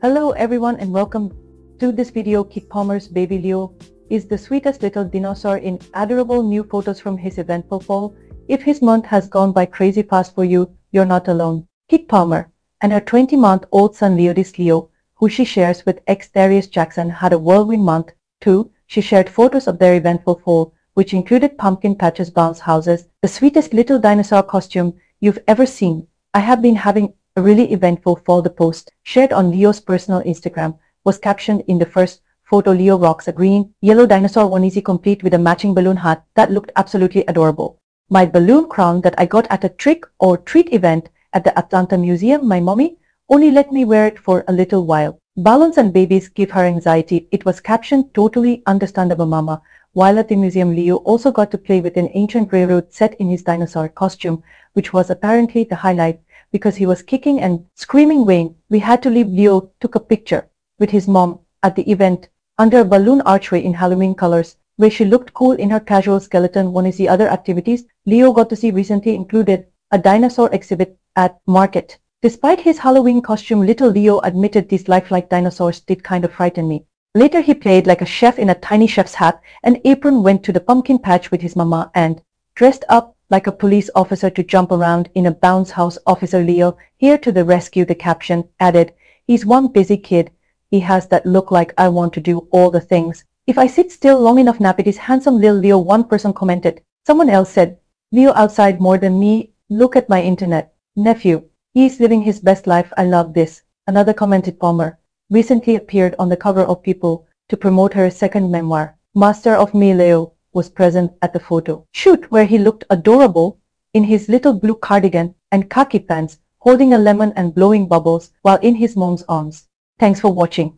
Hello everyone and welcome to this video. Keke Palmer's baby Leo is the sweetest little dinosaur in adorable new photos from his eventful fall. If his month has gone by crazy fast for you, you're not alone. Keke Palmer and her 20-month-old son Leodis Leo, who she shares with ex Darius Jackson, had a whirlwind month too. She shared photos of their eventful fall, which included pumpkin patches, bounce houses, the sweetest little dinosaur costume you've ever seen. I have been having really eventful fall. The post, shared on Leo's personal Instagram, was captioned in the first photo Leo rocks a green, yellow dinosaur onesie complete with a matching balloon hat that looked absolutely adorable. My balloon crown that I got at a trick or treat event at the Atlanta Museum, my mommy, only let me wear it for a little while. Balloons and babies give her anxiety. It was captioned totally understandable mama. While at the museum, Leo also got to play with an ancient railroad set in his dinosaur costume, which was apparently the highlight because he was kicking and screaming Wayne. We had to leave Leo took a picture with his mom at the event under a balloon archway in Halloween colors where she looked cool in her casual skeleton One is the Other activities Leo got to see recently included a dinosaur exhibit at market. Despite his Halloween costume, little Leo admitted these lifelike dinosaurs did kind of frighten me. Later he played like a chef in a tiny chef's hat and apron went to the pumpkin patch with his mama and dressed up like a police officer to jump around in a bounce house. Officer Leo, here to the rescue, the caption added, he's one busy kid. He has that look like I want to do all the things. If I sit still long enough nap, it is handsome little Leo, one person commented. Someone else said, Leo outside more than me, look at my internet. Nephew, he's living his best life, I love this. Another commented Palmer, recently appeared on the cover of People to promote her second memoir, Master of Me Leo was present at the photo shoot where he looked adorable in his little blue cardigan and khaki pants holding a lemon and blowing bubbles while in his mom's arms. Thanks for watching.